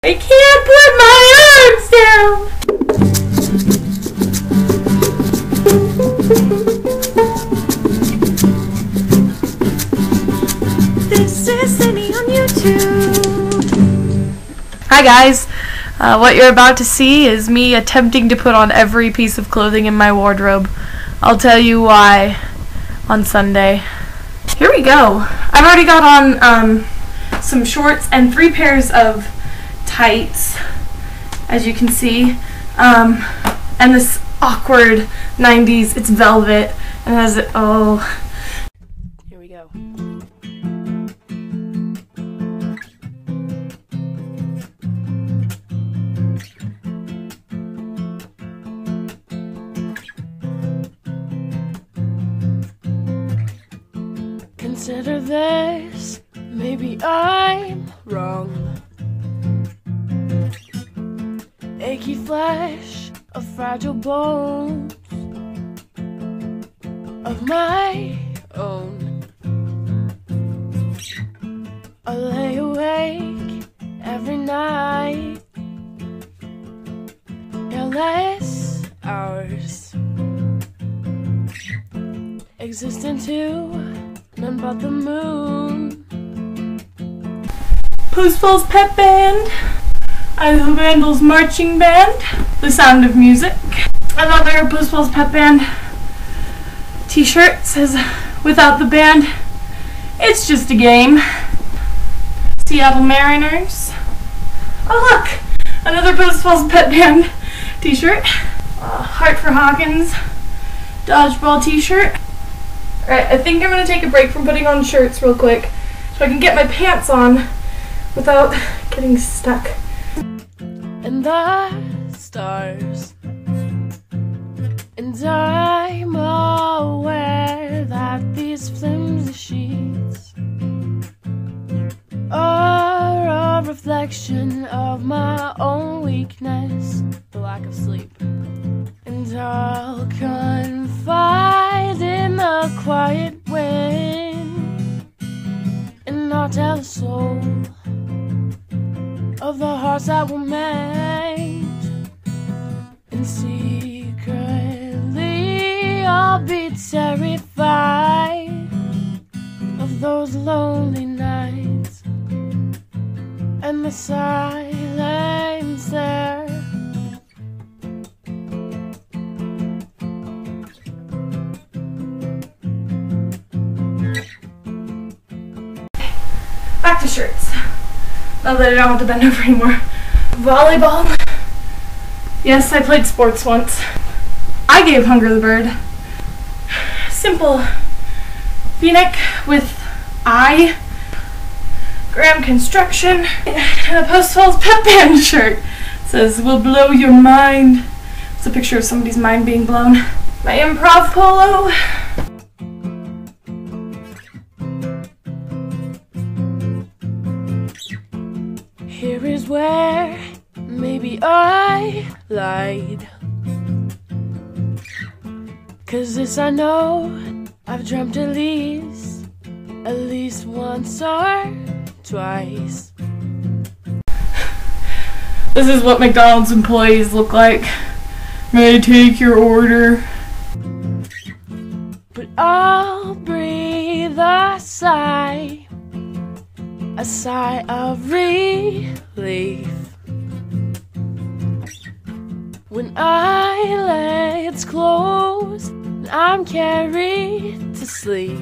I can't put my arms down. This is Sidney on YouTube. Hi guys. Uh, what you're about to see is me attempting to put on every piece of clothing in my wardrobe. I'll tell you why on Sunday. Here we go. I've already got on um, some shorts and three pairs of tights, as you can see, um, and this awkward 90s. It's velvet and has it. Oh, here we go. Consider this, maybe I'm wrong. Achy flesh of fragile bones of my own. I lay awake every night, careless hours, existing to none but the moon. Falls Pep Band, Idaho Vandals Marching Band, The Sound of Music. Another Post Falls Pep Band t-shirt says, without the band, it's just a game. Seattle Mariners. Oh look, another Post Falls Pep Band t-shirt. Uh, Heart for Hawkins dodgeball t-shirt. Alright, I think I'm going to take a break from putting on shirts real quick so I can get my pants on without getting stuck. And the stars. And I'm aware that these flimsy sheets are a reflection of my own weakness, the lack of sleep. And I'll confide in the quiet wind and not tell a soul of the hearts that were made. And secretly, I'll be terrified of those lonely nights and the silence there. Back to shirts. Now that I don't have to bend over anymore. Volleyball. Yes, I played sports once. I gave Hunger the Bird. Simple v-neck with I. Graham Construction. And a Post Falls Pep Band shirt. It says, will blow your mind. It's a picture of somebody's mind being blown. My improv polo. Here is where maybe I lied. Cause this I know, I've dreamt at least, at least once or twice. This is what McDonald's employees look like. May I take your order? But I'll breathe a sigh, a sigh of relief. When eyelids close and I'm carried to sleep.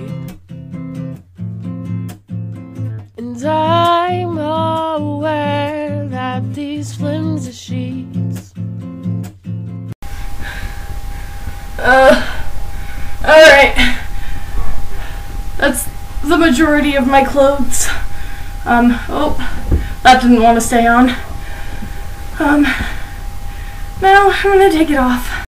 And I'm aware that these flimsy sheets Uh, alright. That's the majority of my clothes. Um, oh, that didn't want to stay on. Um, now I'm gonna take it off.